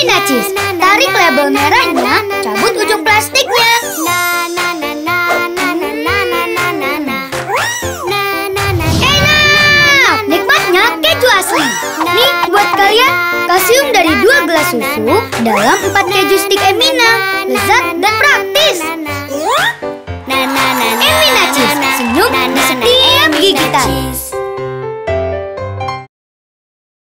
Emina Nacis, Tarik label merahnya, cabut ujung plastiknya. Enak! Nikmatnya keju asli. Nih, buat kalian, kalsium dari dua gelas susu dalam empat keju stick Emina. Lezat.